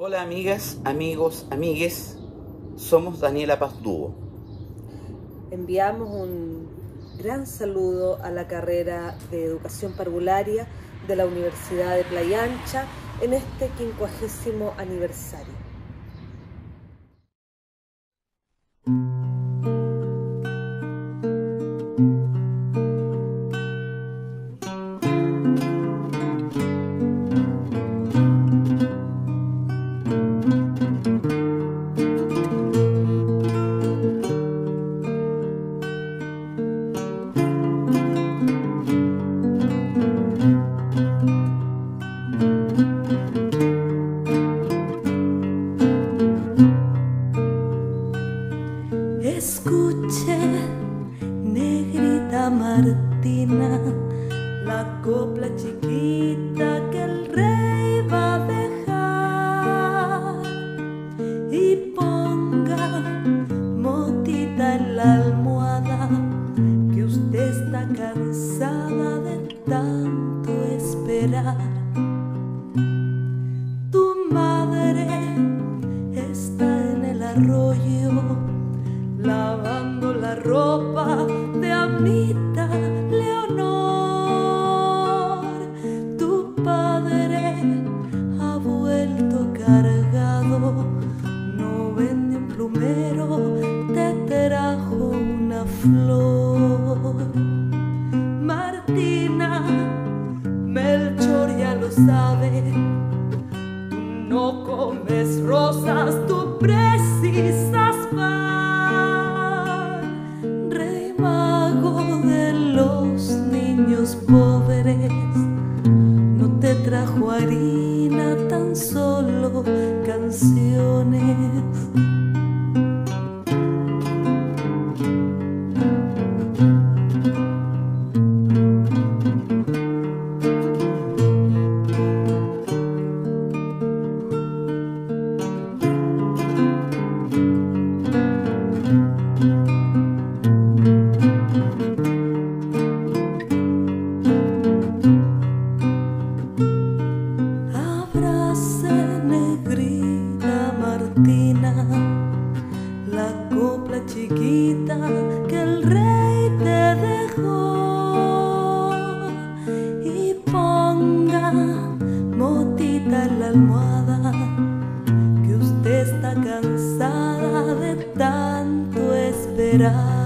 Hola amigas, amigos, amigues, somos Daniela Pazduo. Enviamos un gran saludo a la carrera de educación parvularia de la Universidad de Playa Ancha en este quincuagésimo aniversario. Escuche, negrita Martina, la copla chiquita que el rey va a dejar y ponga motita en la almohada que usted está cansada de tanto esperar. Tu madre está en el arroyo lavando la ropa de Amita Leonor. Tu padre ha vuelto cargado, no vende un plumero, te trajo una flor. Martina, Melchor ya lo sabe, tú no comes rosas, tú precisas harina, tan solo canciones. Que el rey te dejó y ponga motita en la almohada que usted está cansada de tanto esperar.